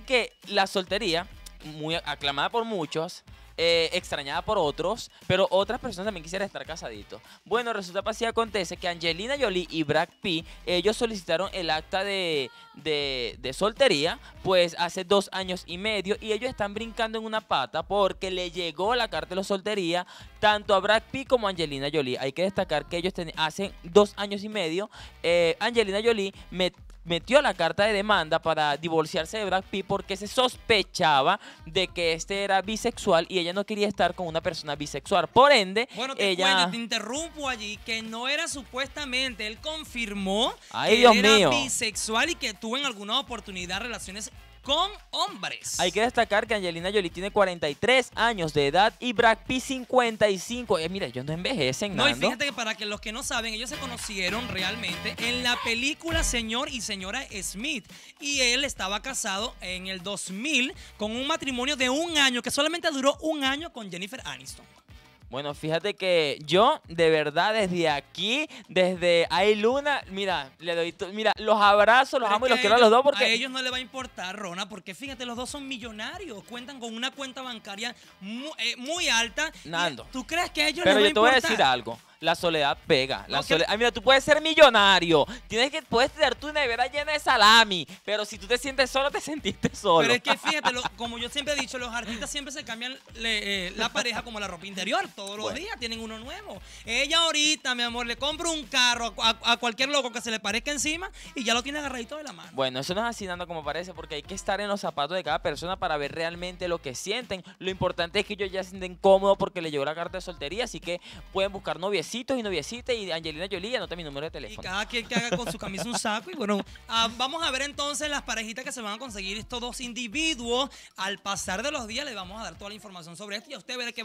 que la soltería, muy aclamada por muchos, eh, extrañada por otros, pero otras personas también quisieran estar casaditos. Bueno, resulta así acontece que Angelina Jolie y Brad Pitt, ellos solicitaron el acta de, de, soltería, pues hace dos años y medio, y ellos están brincando en una pata porque le llegó la carta de la soltería tanto a Brad Pitt como a Angelina Jolie. Hay que destacar que ellos hace dos años y medio, eh, Angelina Jolie me metió la carta de demanda para divorciarse de Brad Pitt porque se sospechaba de que este era bisexual y ella no quería estar con una persona bisexual. Por ende, bueno, te ella... te interrumpo allí, que no era supuestamente, él confirmó Ay, que Dios era mío. bisexual y que tuvo en alguna oportunidad relaciones con hombres. Hay que destacar que Angelina Jolie tiene 43 años de edad y Brad Pitt 55. Eh, mira, ellos no envejecen, No, y Nando. fíjate que para que los que no saben, ellos se conocieron realmente en la película Señor y Señora Smith. Y él estaba casado en el 2000 con un matrimonio de un año, que solamente duró un año con Jennifer Aniston. Bueno, fíjate que yo, de verdad, desde aquí, desde Hay Luna, mira, le doy, mira, los abrazo, los Pero amo y los quiero a los dos porque... A ellos no les va a importar, Rona, porque fíjate, los dos son millonarios, cuentan con una cuenta bancaria mu- eh, muy, alta. Nando. ¿Tú crees que a ellos Pero les va yo te voy a importar? decir algo. La soledad pega. La No, que- sole- Ay, mira, tú puedes ser millonario. Tienes que, puedes tener tu nevera llena de salami. Pero si tú te sientes solo, te sentiste solo. Pero es que fíjate, lo- como yo siempre he dicho, los artistas siempre se cambian le- eh, la pareja como la ropa interior. Todos los Bueno. días tienen uno nuevo. Ella ahorita, mi amor, le compra un carro a, a- a cualquier loco que se le parezca encima y ya lo tiene agarradito de la mano. Bueno, eso no es así, Nando, como parece, porque hay que estar en los zapatos de cada persona para ver realmente lo que sienten. Lo importante es que ellos ya se sienten cómodos porque le llegó la carta de soltería, así que pueden buscar noviecitos y noviecitas y Angelina Jolie anota mi número de Y teléfono. cada quien que haga con su camisa un saco. Y bueno, ah, vamos a ver entonces las parejitas que se van a conseguir estos dos individuos. Al pasar de los días les vamos a dar toda la información sobre esto y a usted verá que